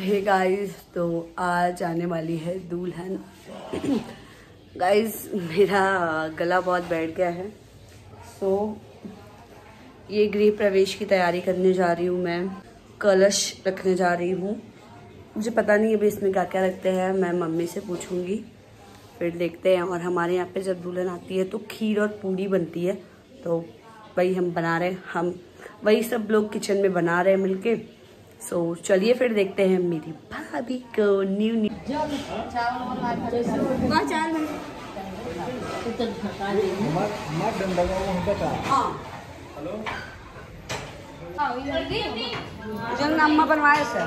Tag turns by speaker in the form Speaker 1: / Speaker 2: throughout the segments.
Speaker 1: Hey guys तो आज आने वाली है दुल्हन। गाइस मेरा गला बहुत बैठ गया है। सो so, ये गृह प्रवेश की तैयारी करने जा रही हूँ मैं। कलश रखने जा रही हूँ। मुझे पता नहीं अभी इसमें क्या क्या रखते हैं मैं मम्मी से पूछूँगी। फिर देखते हैं और हमारे यहाँ पे जब दुल्हन आती है तो खीर और पूड़ी बनती है। तो वही हम बना रहे हैं हम वही सब लोग किचन में बना रहे हैं मिलके। सो so, चलिए फिर देखते हैं मेरी भाभी को न्यू न्यू जन अम्मा बनवाए सर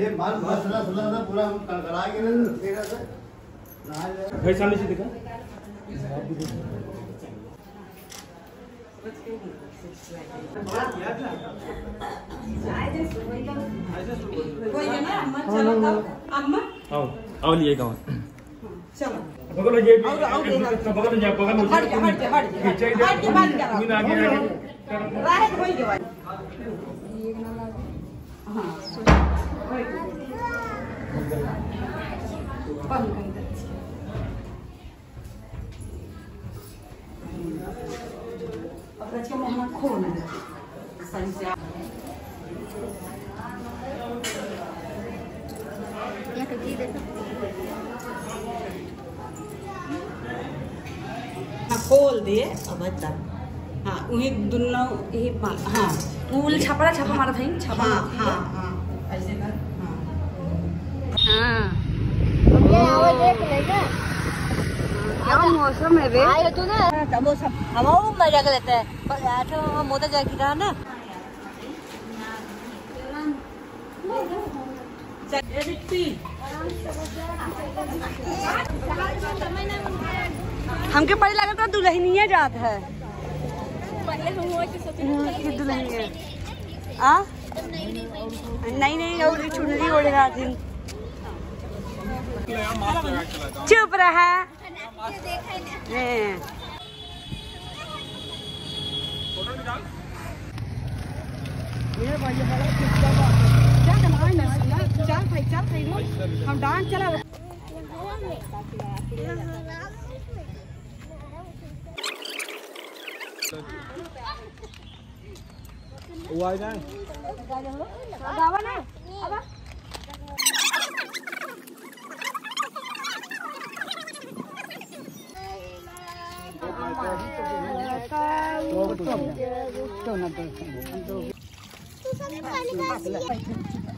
Speaker 2: ये माल मसला सुला ना पूरा हम कड़कड़ा के ना? तेरा से नहा
Speaker 3: सामने से दिखा आओ आओ लिए गाँव। बगल ये बगल जा बगल में हट हट हट हट हट बंद करो। मीन आगे। आगे
Speaker 1: खोल दे अब बता हाँ उन्हें दोनों यही पा- हाँ फूल छापा छापा मारा था छापा
Speaker 3: हाँ हाँ हाँ ऐसे कर हाँ
Speaker 1: हाँ
Speaker 4: देख लेगा
Speaker 1: क्या मौसम है बे
Speaker 4: आए तू ना तब वो सब हम वो मज़ा कर लेते हैं पर यार तो मोटा जाके रहा ना
Speaker 1: हमके पहले लगा था दुल्हनिया जात है। दुल्हनिया। आ? नहीं नहीं और चुनरी ओढ़ रहा। थी चुप रहा हैं। हम डांस चला
Speaker 3: Uai này. Đó
Speaker 4: bên này. Hãy
Speaker 5: subscribe cho kênh
Speaker 3: Ghiền Mì Gõ Để không bỏ lỡ những video hấp dẫn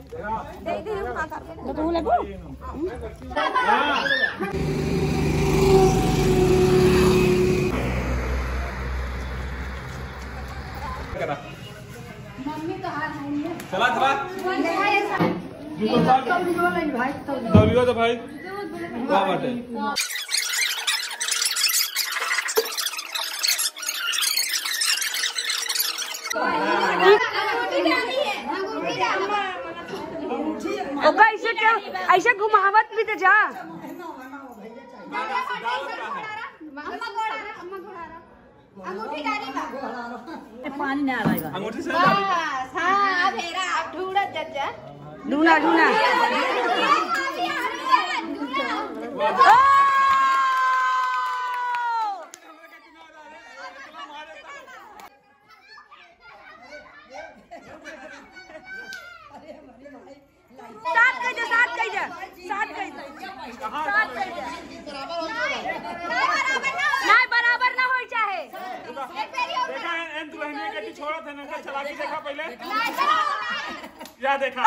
Speaker 3: दे दे का चल
Speaker 2: चला चला तौलियो तो भाई क्या बात है।
Speaker 3: ओका ऐसे क्या ऐसे घुमावत भी तो जा
Speaker 5: पानी नहीं आ रहा है
Speaker 2: अंगूठी से
Speaker 3: ढूंढा ढूंढा सात कह दे सात कह दे सात कह दे सात कह दे नहीं बराबर ना हो चाहे
Speaker 2: देखा है एन दुल्हनिया के छोड़ा था ना चला के देखा पहले? या देखा